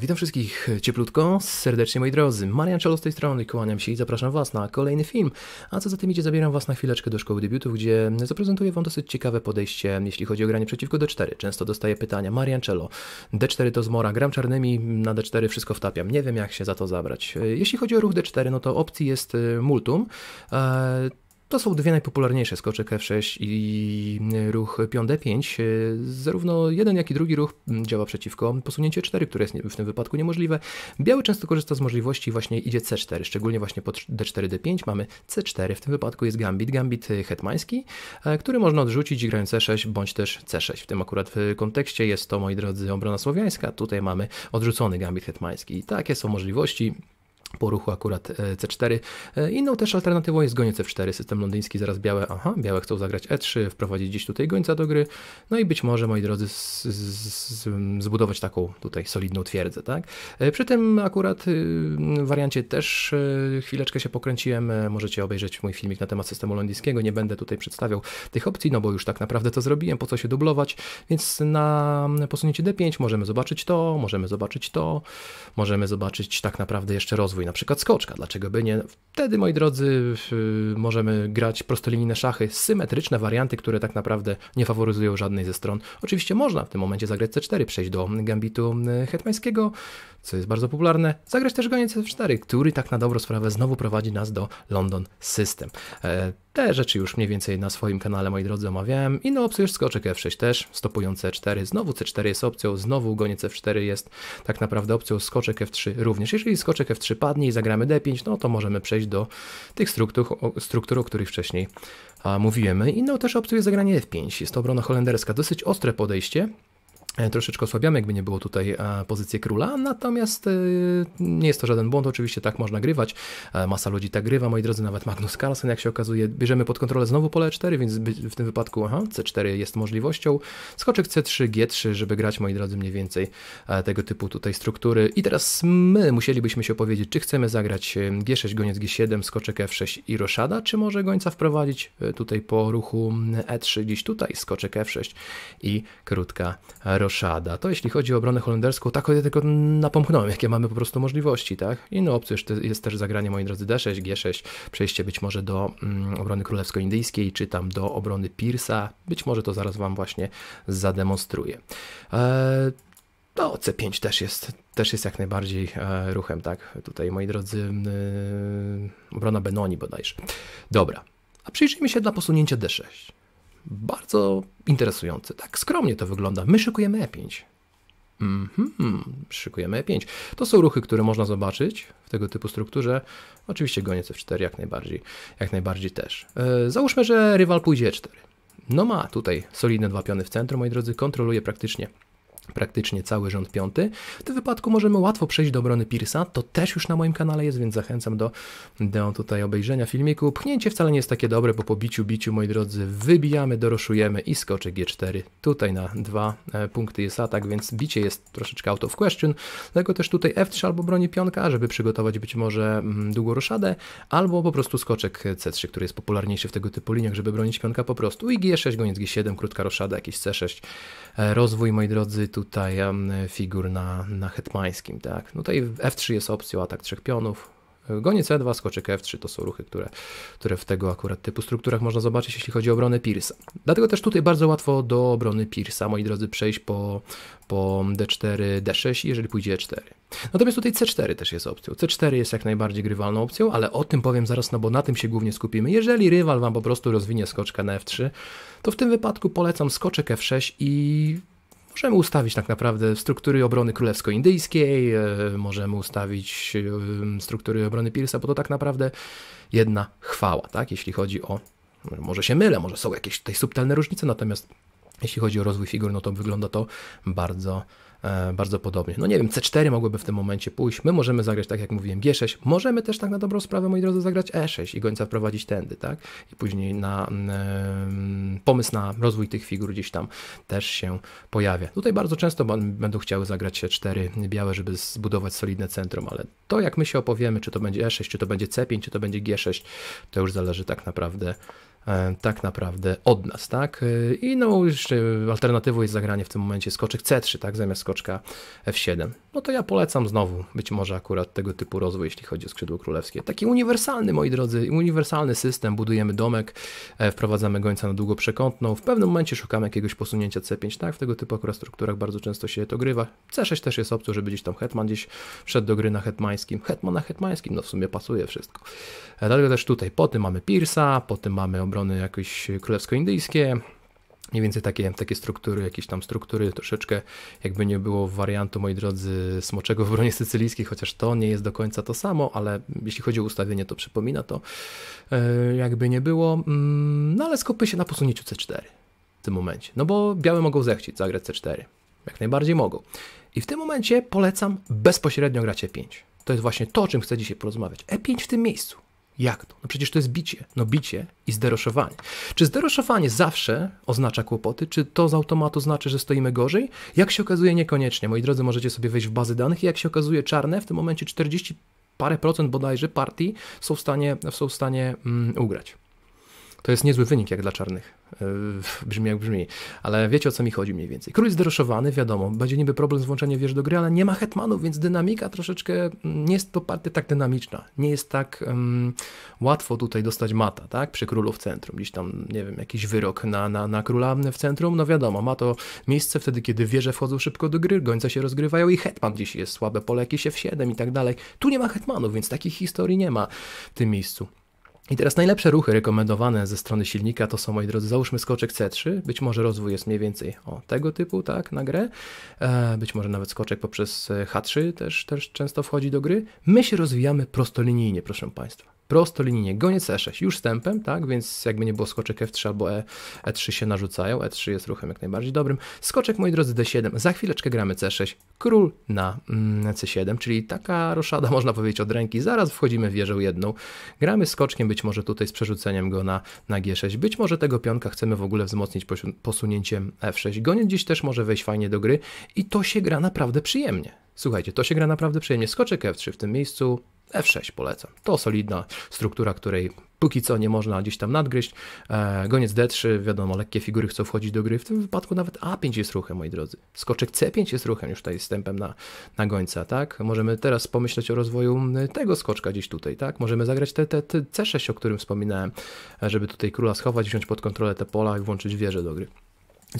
Witam wszystkich cieplutko, serdecznie moi drodzy. Marian Czelo z tej strony, kłaniam się i zapraszam Was na kolejny film. A co za tym idzie, zabieram Was na chwileczkę do szkoły debiutów, gdzie zaprezentuję Wam dosyć ciekawe podejście, jeśli chodzi o granie przeciwko D4. Często dostaję pytania, Marian Czelo, D4 to zmora, gram czarnymi, na D4 wszystko wtapiam, nie wiem jak się za to zabrać. Jeśli chodzi o ruch D4, no to opcji jest y, multum. E, to są dwie najpopularniejsze, skoczek F6 i ruch pion D5. Zarówno jeden, jak i drugi ruch działa przeciwko posunięciu 4, które jest w tym wypadku niemożliwe. Biały często korzysta z możliwości właśnie idzie C4, szczególnie właśnie po D4, D5 mamy C4, w tym wypadku jest gambit, gambit hetmański, e, który można odrzucić grając C6 bądź też C6. W tym akurat w kontekście jest to, moi drodzy, obrona słowiańska, tutaj mamy odrzucony gambit hetmański. Takie są możliwości po ruchu akurat e, C4. E, inną też alternatywą jest goniec F4, system londyński, zaraz białe, aha, białe chcą zagrać E3, wprowadzić gdzieś tutaj gońca do gry, no i być może, moi drodzy, z, z, zbudować taką tutaj solidną twierdzę, tak? E, przy tym akurat y, wariancie też chwileczkę się pokręciłem, możecie obejrzeć mój filmik na temat systemu londyńskiego, nie będę tutaj przedstawiał tych opcji, no bo już tak naprawdę to zrobiłem, po co się dublować, więc na posunięcie D5 możemy zobaczyć to, możemy zobaczyć to, możemy zobaczyć tak naprawdę jeszcze rozwój rozwój, na przykład skoczka. Dlaczego by nie? Wtedy, moi drodzy, możemy grać prostolinijne szachy, symetryczne warianty, które tak naprawdę nie faworyzują żadnej ze stron. Oczywiście można w tym momencie zagrać C4, przejść do gambitu hetmańskiego, co jest bardzo popularne, zagrać też goniec F4, który tak na dobrą sprawę znowu prowadzi nas do London System. E, te rzeczy już mniej więcej na swoim kanale, moi drodzy, omawiałem. Inną opcją jest skoczek F6 też, stopujące C4. Znowu C4 jest opcją, znowu goniec F4 jest tak naprawdę opcją, skoczek F3 również. Jeżeli skoczek F3 padnie i zagramy D5, no to możemy przejść do tych struktur, struktur o których wcześniej a, mówiłem. Inną też opcją jest zagranie F5. Jest to obrona holenderska, dosyć ostre podejście. E, troszeczkę osłabiamy, jakby nie było tutaj e, pozycji króla, natomiast e, nie jest to żaden błąd, oczywiście tak można grywać, masa ludzi tak grywa, moi drodzy, nawet Magnus Carlsen, jak się okazuje, bierzemy pod kontrolę znowu pole 4, więc w tym wypadku aha, C4 jest możliwością, skoczek C3, G3, żeby grać, moi drodzy, mniej więcej tego typu tutaj struktury. I teraz my musielibyśmy się opowiedzieć, czy chcemy zagrać G6, goniec G7, skoczek F6 i roszada, czy może gońca wprowadzić tutaj po ruchu E3, gdzieś tutaj, skoczek F6 i krótka roszada roszada. To jeśli chodzi o obronę holenderską, tak ja tylko napomknąłem, jakie mamy po prostu możliwości, tak? Inną opcją jest też zagranie, moi drodzy, D6, G6, przejście być może do mm, obrony królewsko-indyjskiej, czy tam do obrony Piersa. Być może to zaraz Wam właśnie zademonstruję. Eee, no, C5 też jest, też jest jak najbardziej e, ruchem, tak? Tutaj, moi drodzy, e, obrona Benoni bodajże. Dobra, a przyjrzyjmy się dla posunięcia D6 bardzo interesujący. Tak skromnie to wygląda. My szykujemy E5. Mm -hmm, szykujemy E5. To są ruchy, które można zobaczyć w tego typu strukturze. Oczywiście goniec F4 jak najbardziej, jak najbardziej też. E, załóżmy, że rywal pójdzie E4. No ma tutaj solidne dwa piony w centrum, moi drodzy, kontroluje praktycznie praktycznie cały rząd piąty. W tym wypadku możemy łatwo przejść do obrony Piersa, to też już na moim kanale jest, więc zachęcam do, do tutaj obejrzenia filmiku. Pchnięcie wcale nie jest takie dobre, bo po biciu, biciu, moi drodzy, wybijamy, doroszujemy i skoczek G4. Tutaj na dwa e, punkty jest atak, więc bicie jest troszeczkę out of question, dlatego też tutaj F3 albo broni pionka, żeby przygotować być może mm, długą roszadę, albo po prostu skoczek C3, który jest popularniejszy w tego typu liniach, żeby bronić pionka po prostu i G6, goniec G7, krótka roszada, jakiś C6. E, rozwój, moi drodzy, tutaj figur na, na hetmańskim, tak. No tutaj F3 jest opcją atak trzech pionów, Goniec E2, skoczek F3 to są ruchy, które, które w tego akurat typu strukturach można zobaczyć, jeśli chodzi o obronę Piersa. Dlatego też tutaj bardzo łatwo do obrony Piersa, moi drodzy, przejść po, po D4, D6, jeżeli pójdzie E4. Natomiast tutaj C4 też jest opcją. C4 jest jak najbardziej grywalną opcją, ale o tym powiem zaraz, no bo na tym się głównie skupimy. Jeżeli rywal Wam po prostu rozwinie skoczka na F3, to w tym wypadku polecam skoczek F6 i Możemy ustawić tak naprawdę struktury obrony królewsko-indyjskiej, e, możemy ustawić e, struktury obrony Piersa, bo to tak naprawdę jedna chwała, tak? Jeśli chodzi o, może się mylę, może są jakieś tutaj subtelne różnice, natomiast jeśli chodzi o rozwój figur, no to wygląda to bardzo bardzo podobnie. No nie wiem, C4 mogłyby w tym momencie pójść. My możemy zagrać, tak jak mówiłem, G6. Możemy też tak na dobrą sprawę, moi drodzy, zagrać E6 i gońca wprowadzić tędy, tak? I później na pomysł na rozwój tych figur gdzieś tam też się pojawia. Tutaj bardzo często będą chciały zagrać się 4 białe, żeby zbudować solidne centrum, ale to jak my się opowiemy, czy to będzie E6, czy to będzie C5, czy to będzie G6, to już zależy tak naprawdę E, tak naprawdę od nas, tak? E, I no jeszcze alternatywą jest zagranie w tym momencie skoczek C3, tak? Zamiast skoczka F7. no to ja polecam znowu być może akurat tego typu rozwój, jeśli chodzi o skrzydło królewskie. Taki uniwersalny, moi drodzy, uniwersalny system, budujemy domek, e, wprowadzamy gońca na długo przekątną, w pewnym momencie szukamy jakiegoś posunięcia C5, tak, w tego typu akurat strukturach bardzo często się to grywa. C6 też jest opcją, żeby gdzieś tam hetman gdzieś wszedł do gry na hetmańskim. Hetman na hetmańskim, no w sumie pasuje wszystko. E, dlatego też tutaj, po tym mamy Pirsa, po tym mamy obrony królewsko-indyjskie, Mniej więcej takie, takie struktury, jakieś tam struktury, troszeczkę jakby nie było wariantu, moi drodzy, smoczego w bronie sycylijskiej, chociaż to nie jest do końca to samo, ale jeśli chodzi o ustawienie, to przypomina to, e, jakby nie było. Mm, no ale skupię się na posunięciu C4 w tym momencie, no bo białe mogą zechcieć zagrać C4, jak najbardziej mogą. I w tym momencie polecam bezpośrednio grać E5. To jest właśnie to, o czym chcę dzisiaj porozmawiać. E5 w tym miejscu. Jak to? No przecież to jest bicie. No bicie i zderoszowanie. Czy zderoszowanie zawsze oznacza kłopoty? Czy to z automatu znaczy, że stoimy gorzej? Jak się okazuje, niekoniecznie. Moi drodzy, możecie sobie wejść w bazy danych i jak się okazuje, czarne w tym momencie 40 parę procent bodajże partii są w stanie, są w stanie um, ugrać. To jest niezły wynik jak dla czarnych. Yy, brzmi jak brzmi, ale wiecie o co mi chodzi mniej więcej. Król jest deroszowany, wiadomo, będzie niby problem z włączeniem wież do gry, ale nie ma hetmanów, więc dynamika troszeczkę nie jest to partia tak dynamiczna. Nie jest tak um, łatwo tutaj dostać mata, tak? Przy królu w centrum. Gdzieś tam, nie wiem, jakiś wyrok na, na, na króla w centrum, no wiadomo, ma to miejsce wtedy, kiedy wieże wchodzą szybko do gry, gońce się rozgrywają i hetman gdzieś jest słabe pole, jakieś F7 i tak dalej. Tu nie ma hetmanów, więc takich historii nie ma w tym miejscu. I teraz najlepsze ruchy rekomendowane ze strony silnika to są, moi drodzy, załóżmy skoczek C3, być może rozwój jest mniej więcej o tego typu, tak, na grę, e, być może nawet skoczek poprzez H3 też, też często wchodzi do gry. My się rozwijamy prostolinijnie, proszę Państwa prostolinijnie. Goniec E6 już stępem, tak, więc jakby nie było skoczek F3 albo e, E3 się narzucają, E3 jest ruchem jak najbardziej dobrym. Skoczek, moi drodzy, D7, za chwileczkę gramy C6, król na mm, C7, czyli taka roszada, można powiedzieć, od ręki, zaraz wchodzimy w wieżę jedną, gramy skoczkiem, być może tutaj z przerzuceniem go na, na G6, być może tego pionka chcemy w ogóle wzmocnić posunięciem F6. Goniec dziś też może wejść fajnie do gry i to się gra naprawdę przyjemnie. Słuchajcie, to się gra naprawdę przyjemnie. Skoczek F3 w tym miejscu, F6 polecam. To solidna struktura, której póki co nie można gdzieś tam nadgryźć. E, goniec D3, wiadomo, lekkie figury chcą wchodzić do gry. W tym wypadku nawet A5 jest ruchem, moi drodzy. Skoczek C5 jest ruchem już tutaj wstępem na, na gońca, tak? Możemy teraz pomyśleć o rozwoju tego skoczka gdzieś tutaj, tak? Możemy zagrać te, te, te C6, o którym wspominałem, żeby tutaj króla schować, wziąć pod kontrolę te pola i włączyć wieżę do gry.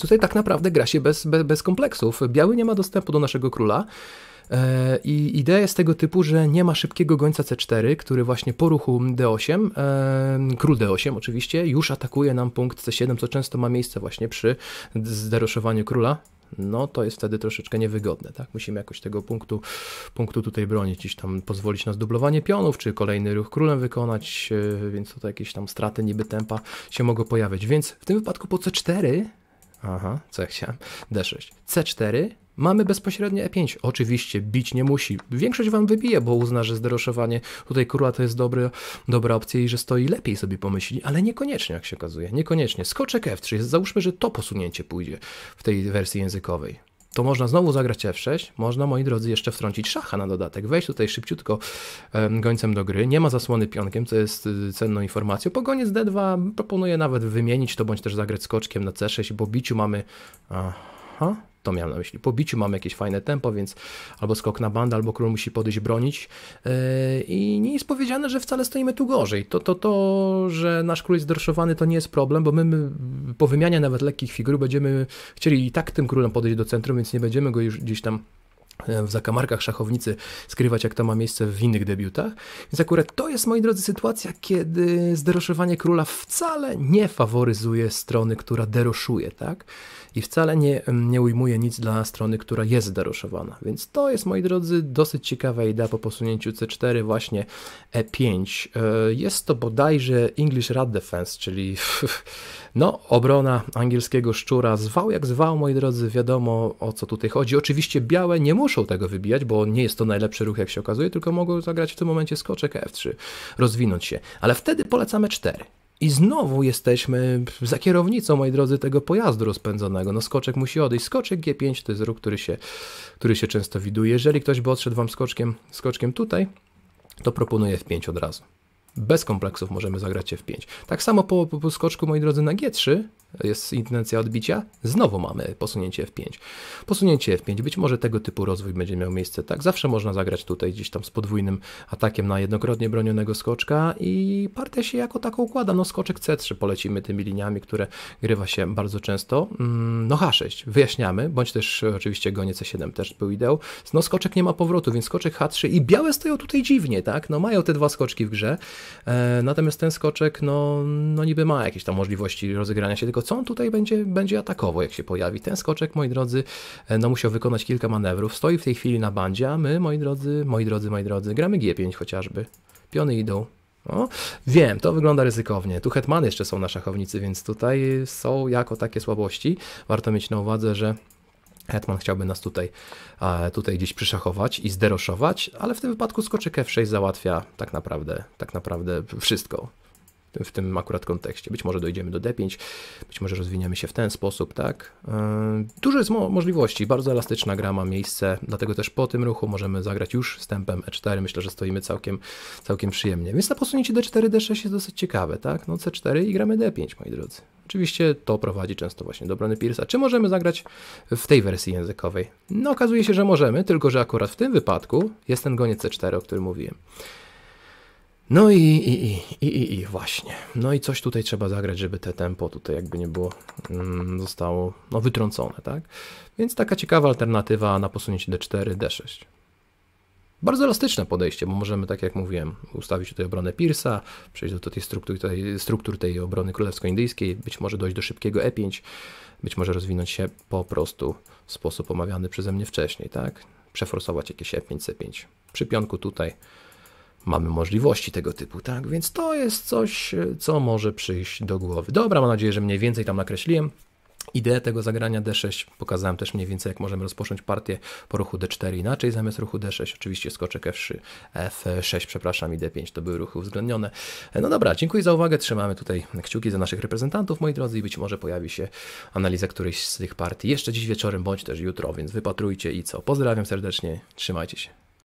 Tutaj tak naprawdę gra się bez, bez, bez kompleksów. Biały nie ma dostępu do naszego króla. E, I idea jest tego typu, że nie ma szybkiego gońca C4, który właśnie po ruchu D8, e, król D8 oczywiście, już atakuje nam punkt C7, co często ma miejsce właśnie przy zderoszowaniu króla. No to jest wtedy troszeczkę niewygodne, tak? Musimy jakoś tego punktu, punktu tutaj bronić, gdzieś tam pozwolić na zdublowanie pionów, czy kolejny ruch królem wykonać, e, więc tutaj jakieś tam straty niby tempa się mogą pojawiać, więc w tym wypadku po C4, aha, co ja chciałem, D6, C4 Mamy bezpośrednie E5. Oczywiście bić nie musi. Większość wam wybije, bo uzna, że zderoszowanie tutaj króla to jest dobry, dobra opcja i że stoi lepiej sobie pomyśli, ale niekoniecznie, jak się okazuje. Niekoniecznie. Skoczek F3. Załóżmy, że to posunięcie pójdzie w tej wersji językowej to można znowu zagrać F6, można, moi drodzy, jeszcze wtrącić szacha na dodatek, wejść tutaj szybciutko gońcem do gry, nie ma zasłony pionkiem, co jest y, cenną informacją, po goniec D2 proponuję nawet wymienić to, bądź też zagrać skoczkiem na C6, bo biciu mamy... Aha, to miałem na myśli. Po biciu mamy jakieś fajne tempo, więc albo skok na bandę, albo król musi podejść bronić. Yy, I nie jest powiedziane, że wcale stoimy tu gorzej. To, to, to, że nasz król jest dorszowany, to nie jest problem, bo my, my po wymianie nawet lekkich figur będziemy chcieli i tak tym królem podejść do centrum, więc nie będziemy go już gdzieś tam e, w zakamarkach szachownicy skrywać, jak to ma miejsce w innych debiutach. Więc akurat to jest, moi drodzy, sytuacja, kiedy zderoszowanie króla wcale nie faworyzuje strony, która deroszuje, tak? I wcale nie, nie ujmuje nic dla strony, która jest deroszowana. Więc to jest, moi drodzy, dosyć ciekawa idea po posunięciu C4 właśnie E5. E, jest to bodajże English Rat Defense, czyli no, obrona angielskiego szczura. Zwał jak zwał, moi drodzy, wiadomo o co tutaj chodzi. Oczywiście białe nie muszą tego wybijać, bo nie jest to najlepszy ruch, jak się okazuje, tylko mogą zagrać w tym momencie skoczek F3, rozwinąć się. Ale wtedy polecamy 4. I znowu jesteśmy za kierownicą, moi drodzy, tego pojazdu rozpędzonego. No skoczek musi odejść. Skoczek G5 to jest ruch, który się, który się często widuje. Jeżeli ktoś by odszedł wam skoczkiem, skoczkiem tutaj, to proponuję F5 od razu. Bez kompleksów możemy zagrać F5. Tak samo po, po, skoczku, moi drodzy, na G3 jest intencja odbicia, znowu mamy posunięcie F5. Posunięcie F5, być może tego typu rozwój będzie miał miejsce, tak? Zawsze można zagrać tutaj gdzieś tam z podwójnym atakiem na jednokrotnie bronionego skoczka i partia się jako tako układa. No skoczek C3 polecimy tymi liniami, które grywa się bardzo często. Mm, no H6 wyjaśniamy, bądź też oczywiście gonie C7 też był ideał. No skoczek nie ma powrotu, więc skoczek H3 i białe stoją tutaj dziwnie, tak? No mają te dwa skoczki w grze, natomiast ten skoczek, no, no niby ma jakieś tam możliwości rozegrania się, tylko co on tutaj będzie, będzie atakował, jak się pojawi. Ten skoczek, moi drodzy, e, no musiał wykonać kilka manewrów, stoi w tej chwili na bandzie, a my, moi drodzy, moi drodzy, moi drodzy, gramy G5 chociażby. Piony idą, no, wiem, to wygląda ryzykownie. Tu hetmany jeszcze są na szachownicy, więc tutaj są jako takie słabości. Warto mieć na uwadze, że Hetman chciałby nas tutaj, tutaj gdzieś przyszachować i zderoszować, ale w tym wypadku skoczek F6 załatwia tak naprawdę, tak naprawdę wszystko w tym akurat kontekście. Być może dojdziemy do D5, być może rozwiniemy się w ten sposób, tak? E, dużo jest mo możliwości, bardzo elastyczna gra ma miejsce, dlatego też po tym ruchu możemy zagrać już stępem E4, myślę, że stoimy całkiem, całkiem przyjemnie. Więc na posunięcie D4, D6 jest dosyć ciekawe, tak? No C4 i gramy D5, moi drodzy. Oczywiście to prowadzi często właśnie do obrony Pierce'a. Czy możemy zagrać w tej wersji językowej? No okazuje się, że możemy, tylko że akurat w tym wypadku jest ten goniec C4, o którym mówiłem. No i, i, i, i, i, właśnie. No i coś tutaj trzeba zagrać, żeby te tempo tutaj jakby nie było, mm, zostało no, wytrącone, tak? Więc taka ciekawa alternatywa na posunięcie D4, D6. Bardzo elastyczne podejście, bo możemy, tak jak mówiłem, ustawić tutaj obronę Pierce'a, przejść do tej struktur, tej struktur tej obrony królewsko-indyjskiej, być może dojść do szybkiego E5, być może rozwinąć się po prostu w sposób omawiany przeze mnie wcześniej, tak? Przeforsować jakieś E5, C5. Przy pionku tutaj mamy możliwości tego typu, tak? Więc to jest coś, co może przyjść do głowy. Dobra, mam nadzieję, że mniej więcej tam nakreśliłem. Ideę tego zagrania D6 pokazałem też mniej więcej, jak możemy rozpocząć partię po ruchu D4 inaczej zamiast ruchu D6. Oczywiście skoczek F3, F6, przepraszam, i D5 to były ruchy uwzględnione. No dobra, dziękuję za uwagę. Trzymamy tutaj kciuki za naszych reprezentantów, moi drodzy, i być może pojawi się analiza którejś z tych partii jeszcze dziś wieczorem, bądź też jutro, więc wypatrujcie i co. Pozdrawiam serdecznie, trzymajcie się.